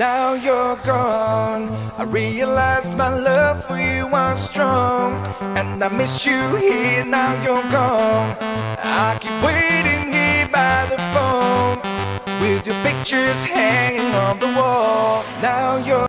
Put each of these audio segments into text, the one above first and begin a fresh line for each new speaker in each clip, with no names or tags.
Now you're gone. I realize my love for you was strong. And I miss you here, now you're gone. I keep waiting here by the phone. With your pictures hanging on the wall. Now you're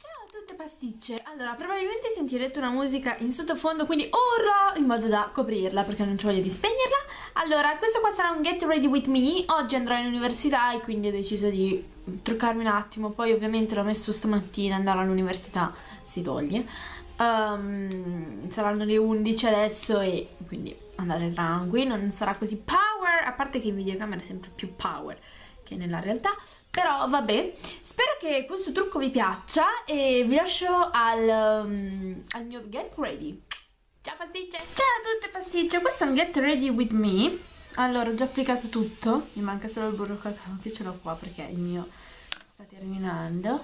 Ciao a tutte pasticce, allora probabilmente sentirete una musica in sottofondo quindi urlo in modo da coprirla perché non ci voglio di spegnerla Allora questo qua sarà un get ready with me, oggi andrò in università e quindi ho deciso di truccarmi un attimo Poi ovviamente l'ho messo stamattina, andare all'università si toglie. Um, Saranno le 11 adesso e quindi andate tranqui, non sarà così power A parte che in videocamera è sempre più power che nella realtà però vabbè spero che questo trucco vi piaccia e vi lascio al, um, al mio get ready. Ciao pasticce! Ciao a tutte pasticce questo è un get ready with me allora ho già applicato tutto mi manca solo il burro cacao che ce l'ho qua perché il mio sta terminando